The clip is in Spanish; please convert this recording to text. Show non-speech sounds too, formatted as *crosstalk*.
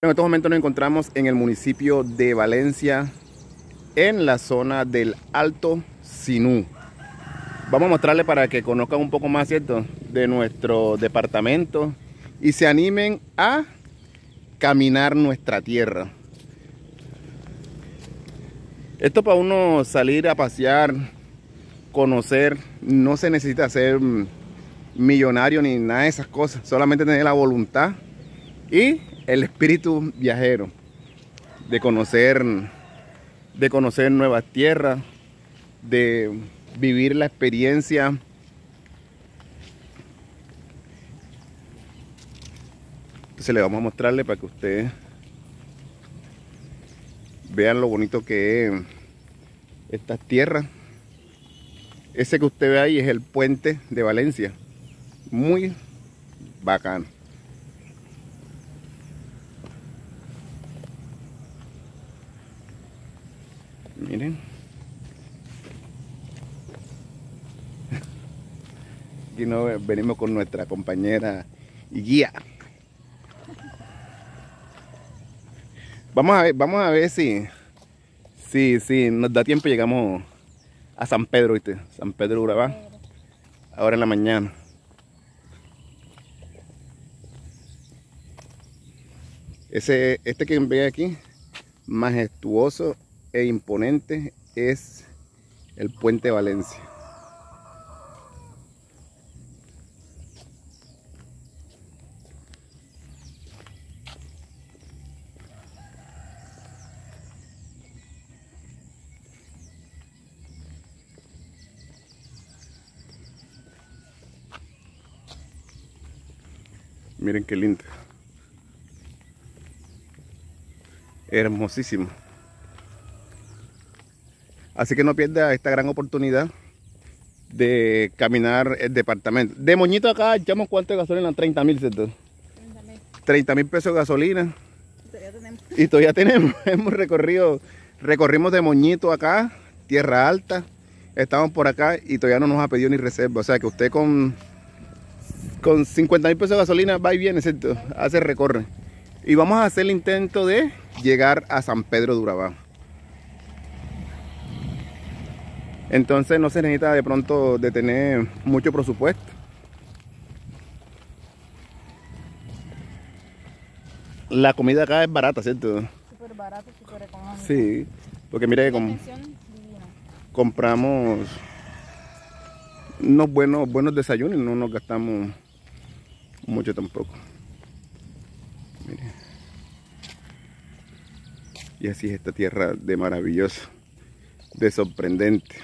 En estos momentos nos encontramos en el municipio de Valencia, en la zona del Alto Sinú. Vamos a mostrarles para que conozcan un poco más, ¿cierto?, de nuestro departamento y se animen a caminar nuestra tierra. Esto para uno salir a pasear, conocer, no se necesita ser millonario ni nada de esas cosas, solamente tener la voluntad y el espíritu viajero de conocer de conocer nuevas tierras de vivir la experiencia entonces le vamos a mostrarle para que ustedes vean lo bonito que es estas tierras. Ese que usted ve ahí es el puente de Valencia. Muy bacano Miren. Aquí no venimos con nuestra compañera y guía. Vamos a ver, vamos a ver si, si, si nos da tiempo llegamos a San Pedro, ¿viste? San Pedro Urabá. Ahora en la mañana. Ese, este que ve aquí, majestuoso e imponente es el puente Valencia. Miren qué lindo. Hermosísimo. Así que no pierda esta gran oportunidad de caminar el departamento. De Moñito acá echamos cuánto de gasolina, 30 mil, ¿cierto? 30 mil pesos de gasolina. Y todavía tenemos. *laughs* Hemos recorrido, recorrimos de Moñito acá, Tierra Alta. Estamos por acá y todavía no nos ha pedido ni reserva. O sea que usted con, con 50 mil pesos de gasolina va y viene, ¿cierto? Hace recorre. Y vamos a hacer el intento de llegar a San Pedro de Urabá. Entonces no se necesita de pronto de tener mucho presupuesto. La comida acá es barata, ¿cierto? Súper barato, súper económico. Sí, porque mira que com compramos unos buenos, buenos desayunos y no nos gastamos mucho tampoco. Mire. Y así es esta tierra de maravilloso, de sorprendente.